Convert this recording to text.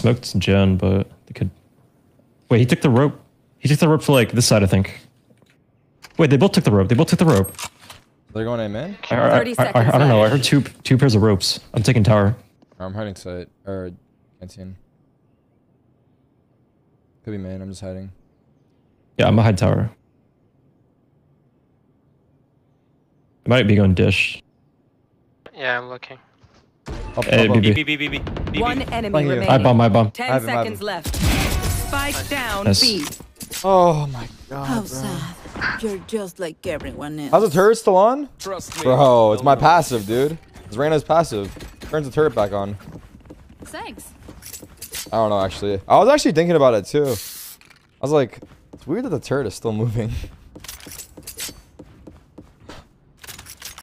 Smoked some Jen, but they could. Wait, he took the rope. He took the rope for like this side, I think. Wait, they both took the rope. They both took the rope. They're going aim in? I, I, 30 I, I, I don't know. I heard two two pairs of ropes. I'm taking tower. I'm hiding site. Or canteen. Could be main. I'm just hiding. Yeah, I'm a hide tower. It might be going dish. Yeah, I'm looking. Up, Hey, up, up. BB. B, B, B, B, B, B. One enemy Thank remaining. I bomb. I bomb. Ten I have him, I have seconds left. Spike down Nice. B. Oh my god. How bro. sad. You're just like everyone else. How's the turret still on? Trust me. Bro, it's my passive, dude. It's Reyna's passive. Turns the turret back on. Thanks. I don't know, actually. I was actually thinking about it, too. I was like, it's weird that the turret is still moving.